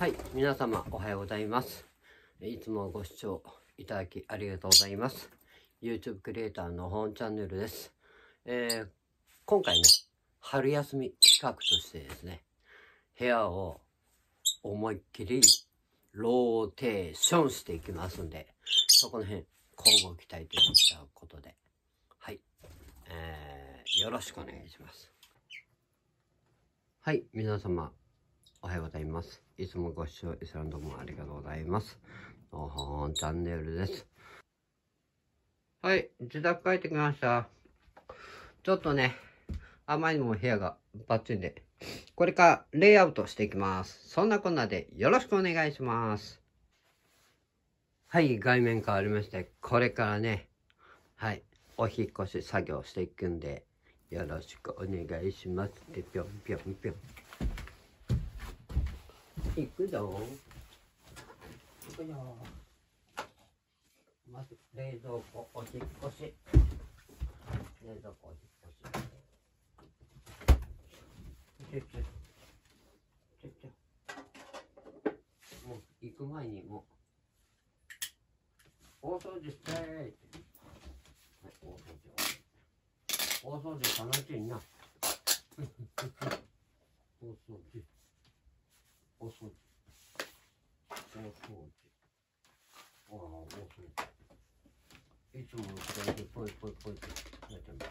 はい、皆様おはようございます。いつもご視聴いただきありがとうございます。YouTube クリエイターの本チャンネルです。えー今回ね、春休み企画としてですね、部屋を思いっきりローテーションしていきますんで、そこの辺、交互期待といったことで、はい、えーよろしくお願いします。はい、皆様、おはようございます。いつもご視聴いただきどうもありがとうございます。のほんチャンネルです。はい、自宅帰ってきました。ちょっとね、あまりにも部屋がバッチリで、これからレイアウトしていきます。そんなこんなでよろしくお願いします。はい、外面変わりまして、これからね、はい、お引越し作業していくんで、よろしくお願いします。で、ぴょんぴょんぴょん。行くぞ。行くよ。まず、冷蔵庫お引っ越し。冷蔵庫お引っ越し。ちょちょ。ちょちょ。もう、行く前にもう、大掃除してーって。はい、大掃除。大掃除楽しいな。大掃除。大掃除。大掃除。ああ、大掃除。いつもそれでポイポイポイってやってます。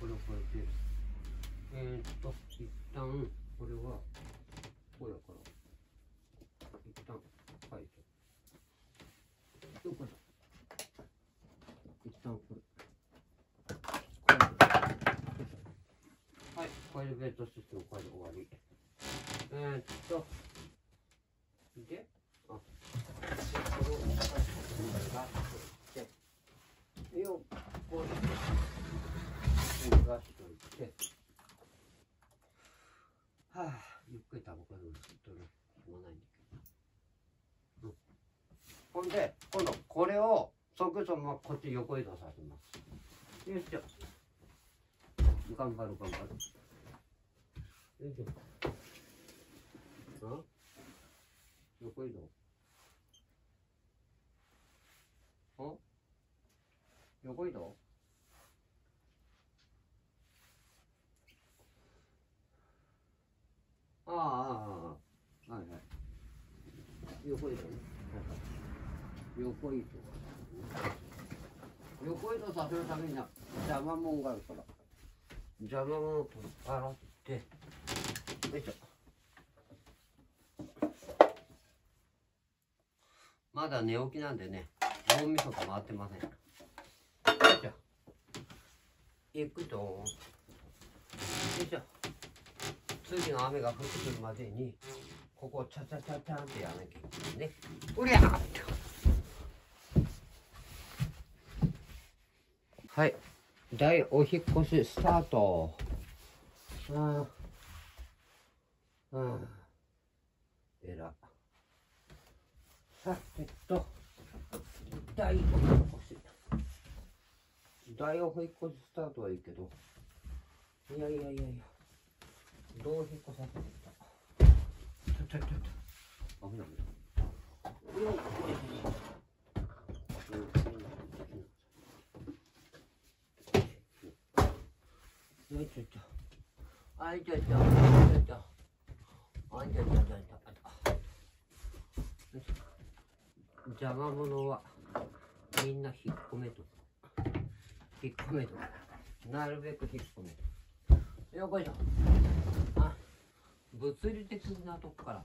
これこれで、えー、っと、一旦、これは、こうやから、一旦、書いて。どこだ一旦これ。はい、これでベッドシステムこれで終わり。えー、っと、で、あ、これを、はい、がして、よっこい、がしといて、はあ、ゆっくりタバコでも吸っとる暇ないんだけど。うん。ほんで、今度これを、そこそのこっち横移動させます。よいしょ。頑張る頑張る。よいしょ。あ横移動。あ横移動ああ、ああ、ああ、はいはい。横移動ね。はい横移動。横移動させるためには邪魔もんがあるから。邪魔もんを洗って、よいしょ。まだ寝起きなんでね、脳みそが回ってません。よいしょ。行くぞ。よいしょ。次の雨が降ってくるまでに、ここをチャチャチャチャンってやらなきゃいけないね。うりゃーはい。大お引っ越しスタート。ああ。ああ。えら。さてと、大お引っ越し。大お引っ越しスタートはいいけど、いやいやいやいや、どう引っ越させるんだ。ちょちょちょちょ。危ない危ない。よいしょうんよいしょ。あいちょっと。あいちょ。いちょっと。あいちょっと。よいしょ邪魔者はみんな引っ込めと。引っ込めと。なるべく引っ込めと。よこいしょ。あ、物理的なとこから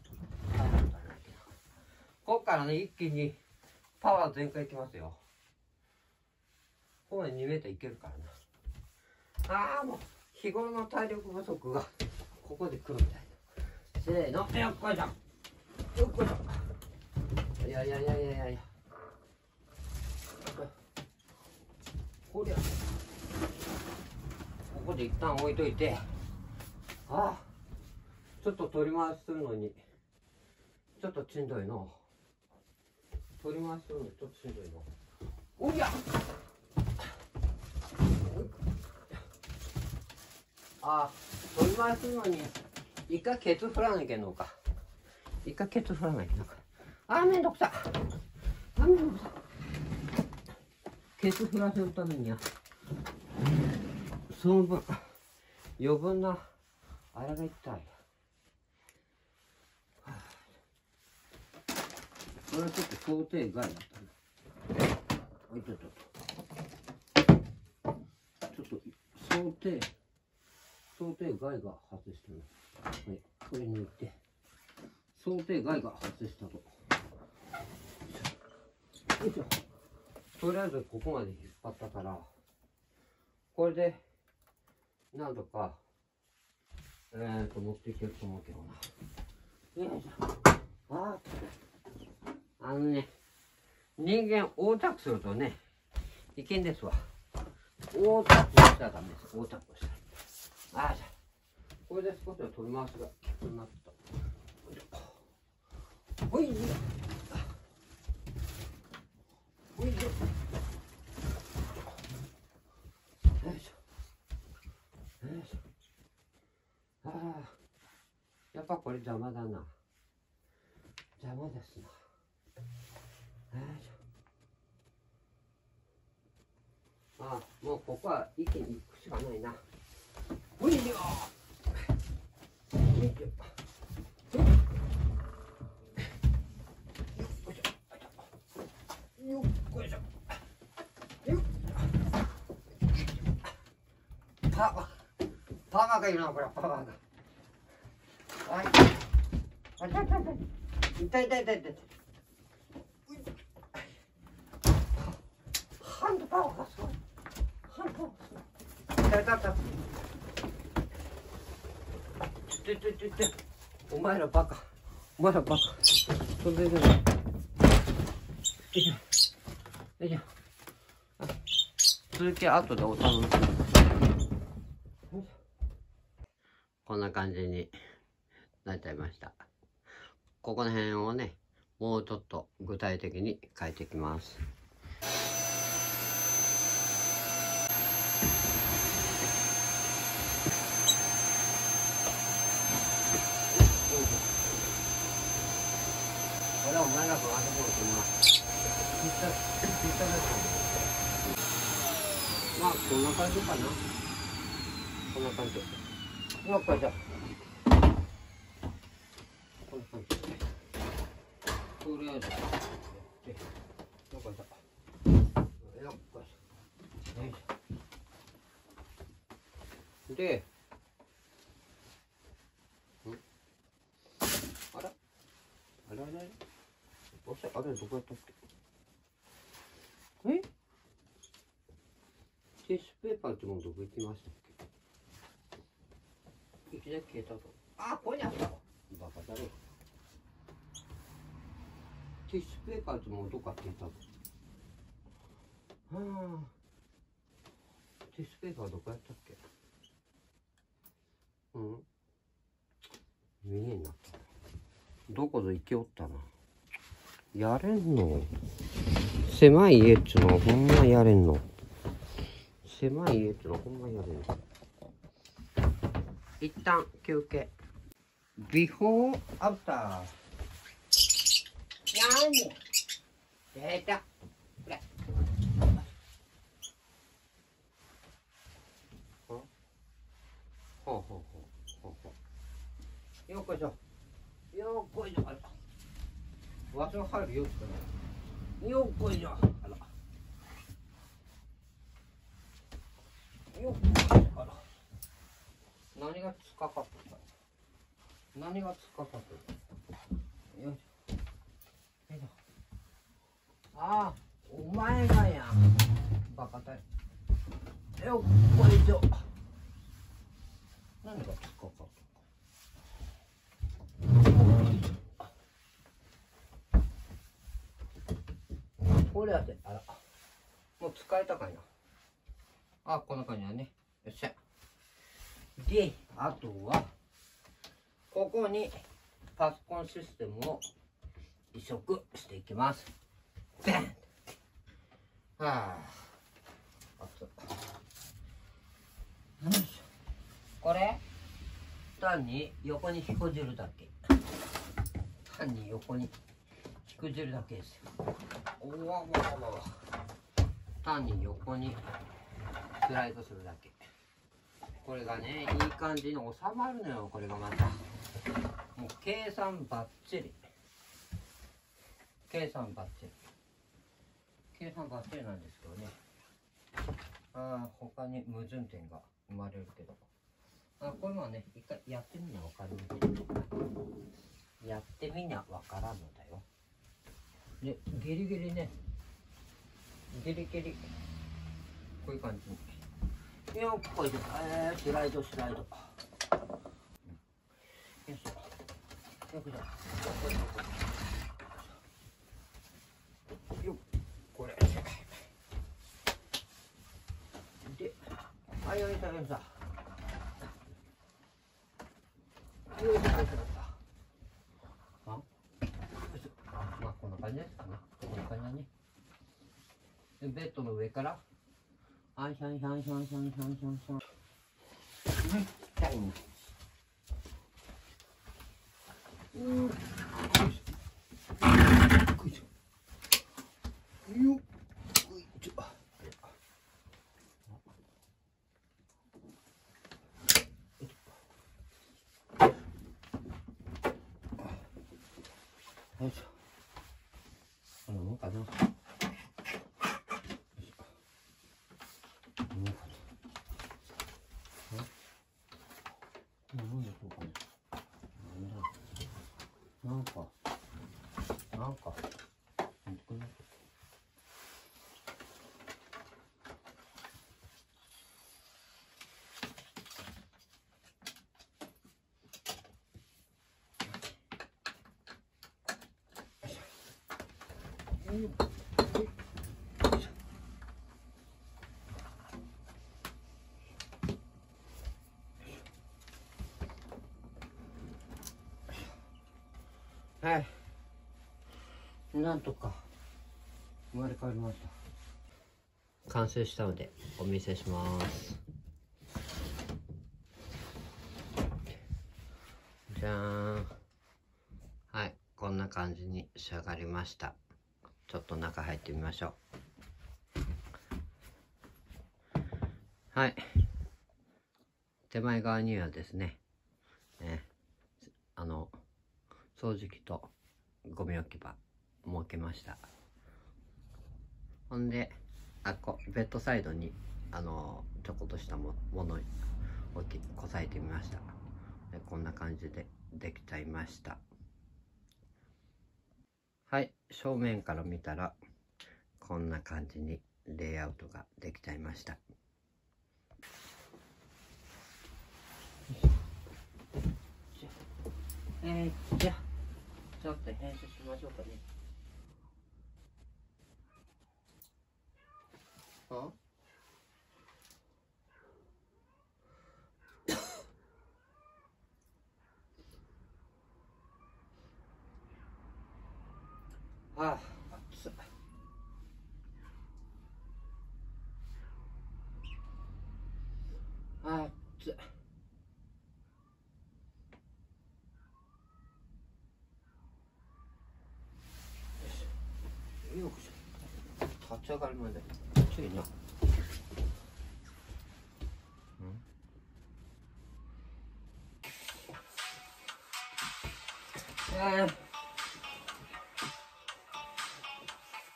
こっからね、一気にパワー全開いきますよ。ここまで2メートルいけるからな。ああもう日頃の体力不足がここで来るみたいせーのよっこいしょよっこいしょいやいやいやいやいやいやこりゃここで一旦置いといてああちょっと取り回しするのにちょっとしんどいの取り回しするのにちょっとしんどいのおりゃああ取り回しするのに。一回ケツ振らなきゃいけんのか。一回ケツ振らなきゃいけんのか。あめんどくさ。あめんどくさ。ケツ振らせるためにはその分余分なあれが痛い。これはちょっと想定外だったねおいちょっとちょっと想定想定外が発生してる。はいこれ抜いて。想定外が発生したと。とりあえずここまで引っ張ったからこれでなんとかえーと持っていけると思うけどな。よいしょ。あーあのね人間横着するとね危険ですわ。横着したらダメです。横着した。らああじゃあこれで少しは取り回しが効くなった。ほいよほいよよいしょ。よいしょ。ああやっぱこれ邪魔だな。邪魔ですな。よいしょ。ああもうここは一気に行くしかないな。ほいよよっいしょパワーパワーがいるなこれパワーがはいあ痛い痛い痛い痛い痛い痛い痛いハンドパワーがすごいハンドパワーがすごい痛い痛い痛いちょちょちょちょお前らバカお前らバカそれでねよいしょよいしょあ続きは後でお楽しみこんな感じになっちゃいましたここの辺をねもうちょっと具体的に書いていきますこれはお前らと同じことするなピッタピッタだまあこんな感じ。かなこんな感じ。よっこいしょこんな感じ。とりあえずやってよこいしょよっこいしょよいしょでんあらあれあれおしゃあれどこやったっけ？え？ティッシュペーパーってものどこ行きましたっけ？いきなり消えたぞあここにあったわ。バカだろ。ティッシュペーパーってものどこか消えたぞはあ。ティッシュペーパーどこやったっけ？うん。見えんなどこぞ行きおったなやれんの？狭い家っちゅうのはほんまやれんの？狭い家っちゅうのはほんまやれんの？一旦休憩。ビフォーアフター。なに出たこれほう。ほうほうほうほうよこいしょ。よっこいしょ。わしが入るよってよっこいしょ。あらよっこいしょあら何がつかかった何がつかかったよいしょよいしょああお前がやんバカたいよっこいしょ何がつかかったこれやで。あら。もう使えたかいな。あこんな感じだね。よっしゃ。であとはここにパソコンシステムを移植していきます。ベン。はあ。あと。これ単に横に引こじるだけ。単に横に引こじるだけですよおわわわわ。単に横にスライドするだけ。これがねいい感じに収まるのよこれがまた。もう計算ばっちり計算ばっちり計算ばっちりなんですけどね。ああ他に矛盾点が生まれるけど。あこれはね一回やってみなわかるんでやってみなわからんのだよ。でギリギリね。ギリギリ。こういう感じ。によっこいしょえー、スライドスライド、よいしょ。よくじゃよっこれであよいしょ。よいしょ。よいしょ。よいしょあよいしょまあこんな感じですかねこんな感じだね。でベッドの上から。あんしゃんしゃんしゃんしゃんしゃんしゃんしゃんうん痛い。ねうんよいしょよいしょよっよいしょよいしょこんなもんかなよいしょこんな感じえなんでこうかななんだなんかなんかほんとにはい。なんとか生まれ変わりました。完成したのでお見せします。じゃーん。はい、こんな感じに仕上がりました。ちょっと中入ってみましょう。はい。手前側にはですね、ね、あの、掃除機とゴミ置き場設けました。ほんであこベッドサイドにあのちょこっとしたものをこさえてみました。でこんな感じでできちゃいました。はい正面から見たらこんな感じにレイアウトができちゃいました。えー、じゃあちょっと編集しましょうかね。あああ、熱っ。あ熱っ。よくしょ立ち上がりまでちょいな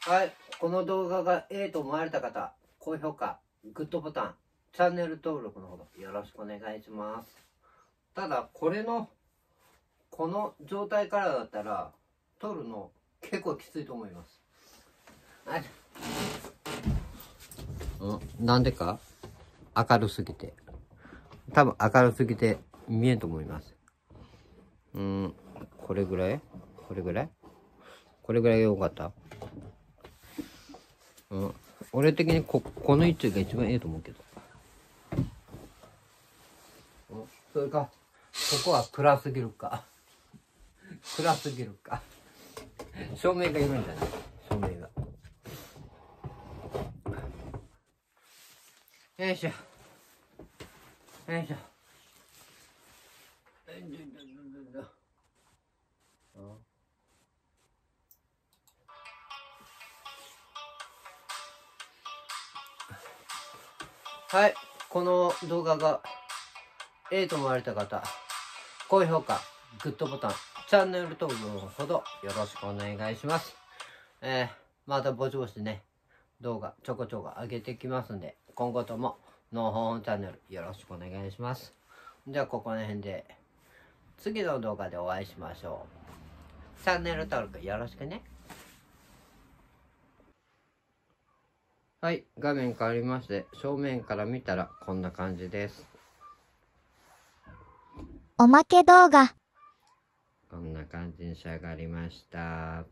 はい。この動画がええと思われた方高評価グッドボタンチャンネル登録のほどよろしくお願いします。ただこれのこの状態からだったら撮るの結構きついと思います。はい。うん、なんでか？明るすぎて。多分明るすぎて見えんと思います。うん、これぐらい？これぐらい？これぐらいが良かった？うん。俺的にこ、この位置が一番ええと思うけど。それか、ここは暗すぎるか。暗すぎるか。照明がいるんじゃない照明が。よいしょ。よいしょ。はい、この動画がええと思われた方、高評価、グッドボタン、チャンネル登録のほどよろしくお願いします。えー、またぼちぼちね、動画ちょこちょこ上げてきますんで、今後とも、ノーホーンチャンネルよろしくお願いします。じゃあ、ここら辺で、次の動画でお会いしましょう。チャンネル登録よろしくね。はい、画面変わりまして、正面から見たらこんな感じです。おまけ動画。こんな感じに仕上がりました。